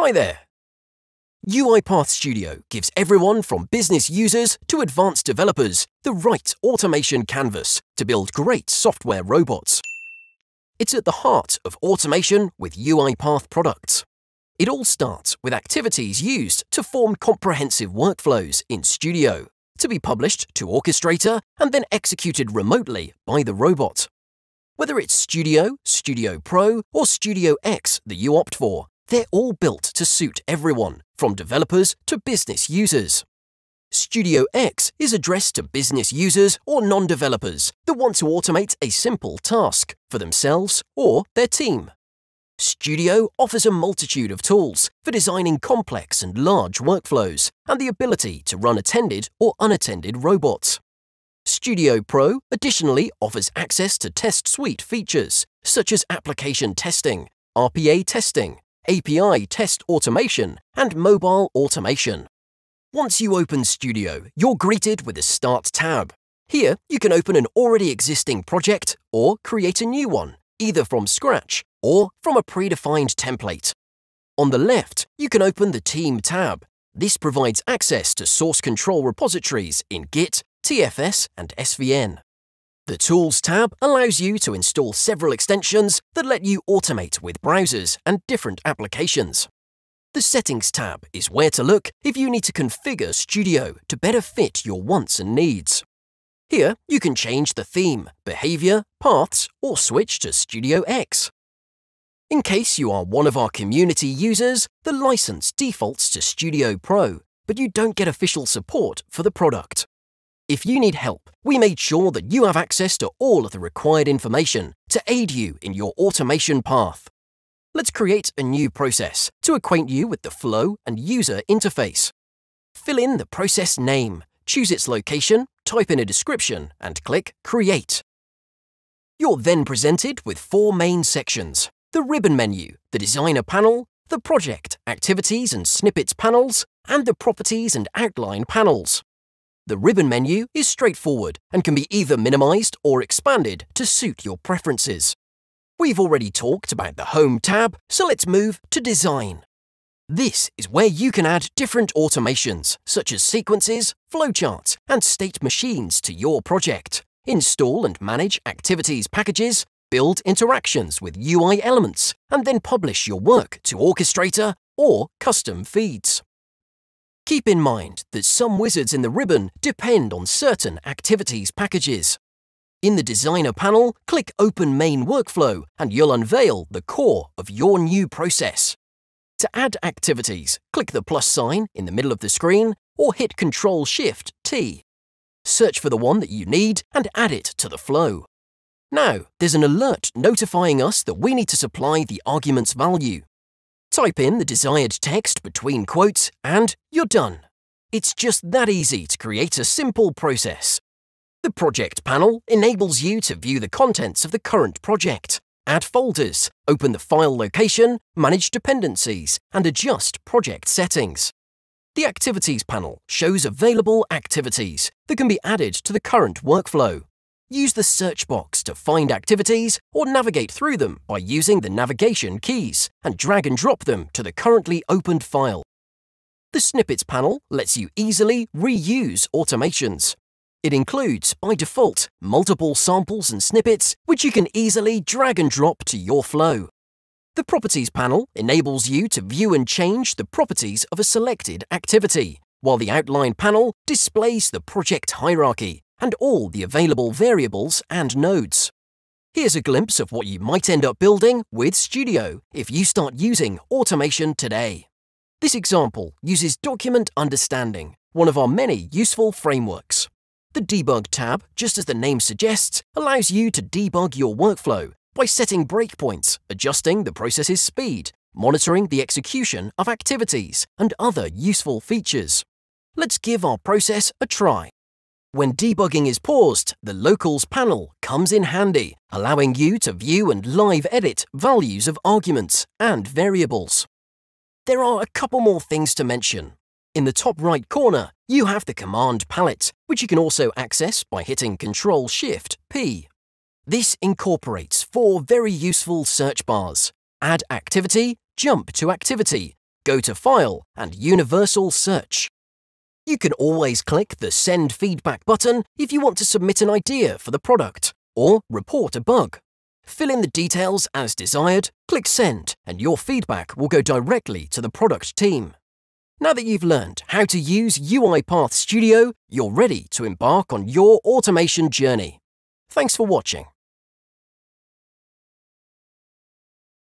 Hi there. UiPath Studio gives everyone from business users to advanced developers the right automation canvas to build great software robots. It's at the heart of automation with UiPath products. It all starts with activities used to form comprehensive workflows in Studio, to be published to Orchestrator and then executed remotely by the robot. Whether it's Studio, Studio Pro, or Studio X that you opt for, they're all built to suit everyone, from developers to business users. Studio X is addressed to business users or non-developers that want to automate a simple task for themselves or their team. Studio offers a multitude of tools for designing complex and large workflows and the ability to run attended or unattended robots. Studio Pro additionally offers access to test suite features such as application testing, RPA testing, API test automation, and mobile automation. Once you open Studio, you're greeted with a Start tab. Here, you can open an already existing project or create a new one, either from scratch or from a predefined template. On the left, you can open the Team tab. This provides access to source control repositories in Git, TFS, and SVN. The Tools tab allows you to install several extensions that let you automate with browsers and different applications. The Settings tab is where to look if you need to configure Studio to better fit your wants and needs. Here, you can change the theme, behavior, paths, or switch to Studio X. In case you are one of our community users, the license defaults to Studio Pro, but you don't get official support for the product. If you need help, we made sure that you have access to all of the required information to aid you in your automation path. Let's create a new process to acquaint you with the flow and user interface. Fill in the process name, choose its location, type in a description, and click Create. You're then presented with four main sections, the ribbon menu, the designer panel, the project, activities and snippets panels, and the properties and outline panels. The ribbon menu is straightforward and can be either minimized or expanded to suit your preferences. We've already talked about the Home tab, so let's move to Design. This is where you can add different automations, such as sequences, flowcharts, and state machines to your project, install and manage activities packages, build interactions with UI elements, and then publish your work to Orchestrator or custom feeds. Keep in mind that some wizards in the ribbon depend on certain activities packages. In the Designer panel, click Open Main Workflow and you'll unveil the core of your new process. To add activities, click the plus sign in the middle of the screen or hit Ctrl-Shift-T. Search for the one that you need and add it to the flow. Now, there's an alert notifying us that we need to supply the argument's value. Type in the desired text between quotes and you're done. It's just that easy to create a simple process. The Project panel enables you to view the contents of the current project, add folders, open the file location, manage dependencies, and adjust project settings. The Activities panel shows available activities that can be added to the current workflow. Use the search box to find activities or navigate through them by using the navigation keys and drag and drop them to the currently opened file. The Snippets panel lets you easily reuse automations. It includes, by default, multiple samples and snippets which you can easily drag and drop to your flow. The Properties panel enables you to view and change the properties of a selected activity, while the Outline panel displays the project hierarchy and all the available variables and nodes. Here's a glimpse of what you might end up building with Studio if you start using automation today. This example uses Document Understanding, one of our many useful frameworks. The Debug tab, just as the name suggests, allows you to debug your workflow by setting breakpoints, adjusting the process's speed, monitoring the execution of activities, and other useful features. Let's give our process a try. When debugging is paused, the Locals panel comes in handy, allowing you to view and live edit values of arguments and variables. There are a couple more things to mention. In the top right corner, you have the command palette, which you can also access by hitting Ctrl-Shift-P. This incorporates four very useful search bars. Add activity, jump to activity, go to File and Universal Search. You can always click the Send Feedback button if you want to submit an idea for the product or report a bug. Fill in the details as desired, click Send, and your feedback will go directly to the product team. Now that you've learned how to use UiPath Studio, you're ready to embark on your automation journey. Thanks for watching.